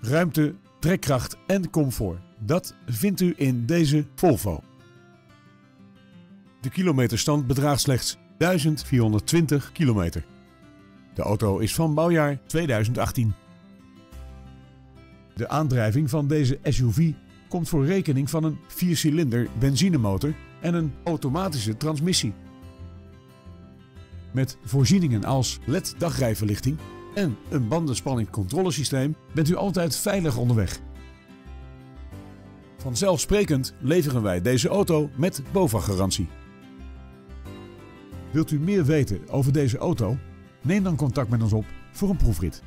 ruimte, trekkracht en comfort. Dat vindt u in deze Volvo. De kilometerstand bedraagt slechts 1420 kilometer. De auto is van bouwjaar 2018. De aandrijving van deze SUV komt voor rekening van een 4-cilinder benzinemotor en een automatische transmissie. Met voorzieningen als LED dagrijverlichting en een bandenspanningscontrolesysteem bent u altijd veilig onderweg. Vanzelfsprekend leveren wij deze auto met BOVAG-garantie. Wilt u meer weten over deze auto? Neem dan contact met ons op voor een proefrit.